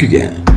Again.